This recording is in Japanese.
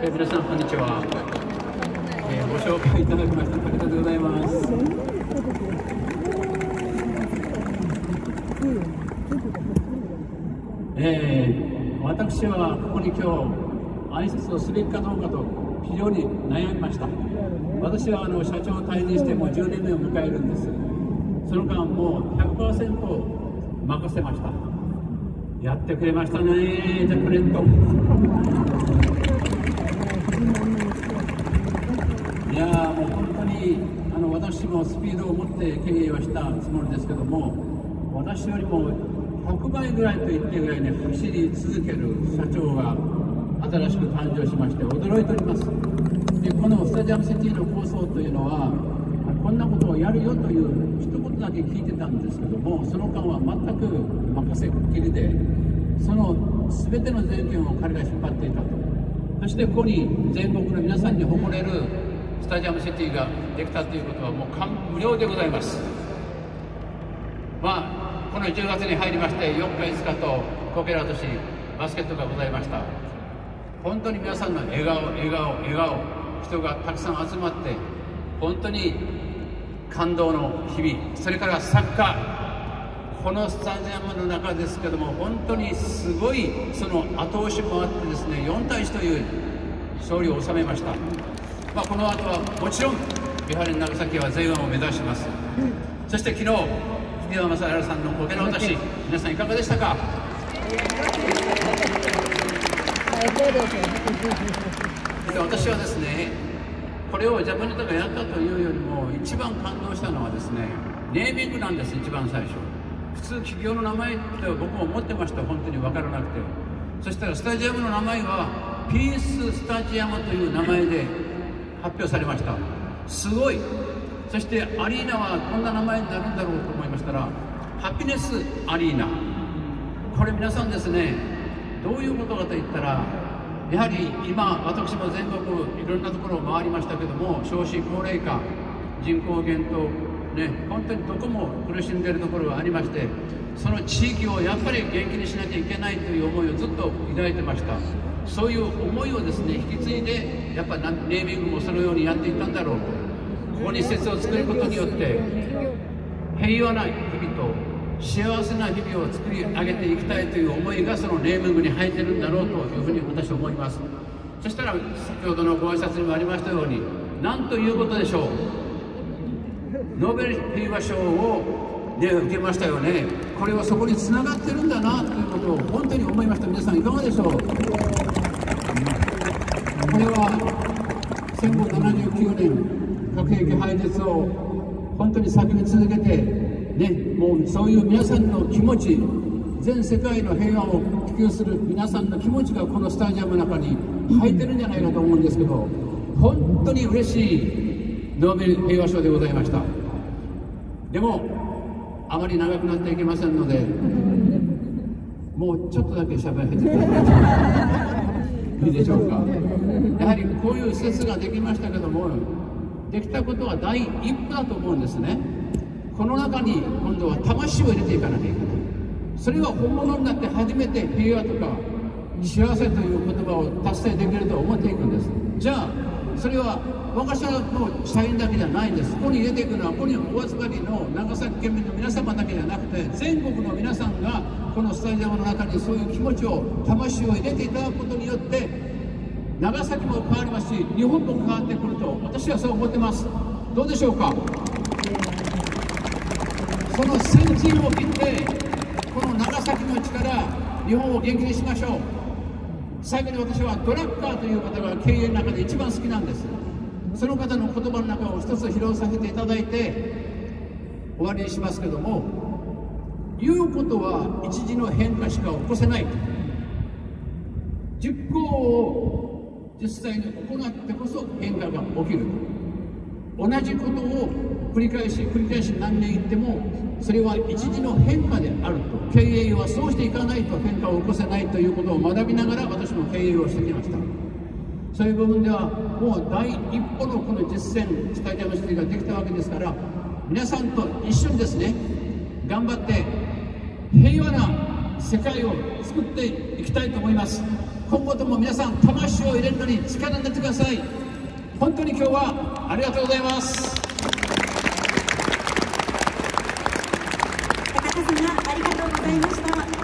えー、皆さんこんにちは、えー、ご紹介いただきましてありがとうございます。えー、私はここに今日挨拶をすべきかどうかと非常に悩みました。私はあの社長を退任してもう10年目を迎えるんです。その間もう100%任せました。やってくれましたねジャクレントいやもう本当にあの私もスピードを持って経営はしたつもりですけども私よりも100倍ぐらいと言ってぐらいね走り続ける社長が新しく誕生しまして驚いております。でこのスタジアムシティの構想というのはこんなことをやるよという一言だけ聞いてたんですけどもその間は全く任せっきりでその全ての全権を彼が引っ張っていたと。そしてここに全国の皆さんに誇れるスタジアムシティができたということはもう感無料でございます。まあこの10月に入りまして4日5日とコケラ都市バスケットがございました。本当に皆さんの笑顔笑顔笑顔人がたくさん集まって本当に感動の日々それからサッカー。このスタジアムの中ですけども本当にすごいその後押しもあってですね4対1という勝利を収めました、まあ、この後はもちろんビハリン長崎は J1 を目指します。そして昨日日比谷正治さんの苔の私皆さんいかがでしたか？で私はですねこれをジャパネタがやったというよりも一番感動したのはですねネーミングなんです一番最初。普通企業の名前って僕も思ってました。本当に分からなくて。そしたらスタジアムの名前はピーススタジアムという名前で発表されました。すごい。そしてアリーナはこんな名前になるんだろうと思いましたらハピネスアリーナこれ皆さんですねどういうことかといったらやはり今私も全国いろんなところを回りましたけども少子高齢化人口減とね本当にどこも苦しんでいるところがありましてその地域をやっぱり元気にしなきゃいけないという思いをずっと抱いてました。そういう思いをですね引き継いでやっぱネーミングもそのようにやっていたんだろうと。ここに施設を作ることによって平和な日々と幸せな日々を作り上げていきたいという思いがそのネーミングに入ってるんだろうというふうに私は思います。そしたら先ほどのご挨拶にもありましたように何ということでしょう。ノーベル平和賞を、ね、受けましたよね。これはそこにつながってるんだなということを本当に思いました。皆さんいかがでしょう？これは戦後79年核兵器廃絶を本当に叫び続けてね、もうそういう皆さんの気持ち全世界の平和を普及する皆さんの気持ちがこのスタジアムの中に入ってるんじゃないかと思うんですけど本当に嬉しいノーベル平和賞でございました。でもあまり長くなっていけませんのでもうちょっとだけ喋ってくださいいいでしょうか。やはりこういう施設ができましたけどもできたことは第一歩だと思うんですね。この中に今度は魂を入れていかなきゃいけない。それは本物になって初めて平和とか幸せという言葉を達成できると思っていくんです。じゃあそれは私はもう社員だけじゃないんです。ここに入れていくのはここにお集まりの長崎県民の皆様だけじゃなくて全国の皆さんがこのスタジアムの中にそういう気持ちを魂を入れていただくことによって長崎も変わりますし日本も変わってくると私はそう思ってます。どうでしょうか？この先陣を切ってこの長崎の力日本を元気にしましょう。最後に私はドラッカーという方が経営の中で一番好きなんです。その方の言葉の中を一つ披露させていただいて終わりにしますけども言うことは一時の変化しか起こせない。実行を実際に行ってこそ変化が起きる。と同じことを繰り返し繰り返し何年言ってもそれは一時の変化であると。経営はそうしていかないと変化を起こせないということを学びながら私も経営をしてきました。そういう部分ではもう第一歩のこの実践スタジアムシティができたわけですから皆さんと一緒にですね頑張って平和な世界を作っていきたいと思います。今後とも皆さん魂を入れるのに力になってください。本当に今日はありがとうございます。高田様ありがとうございました。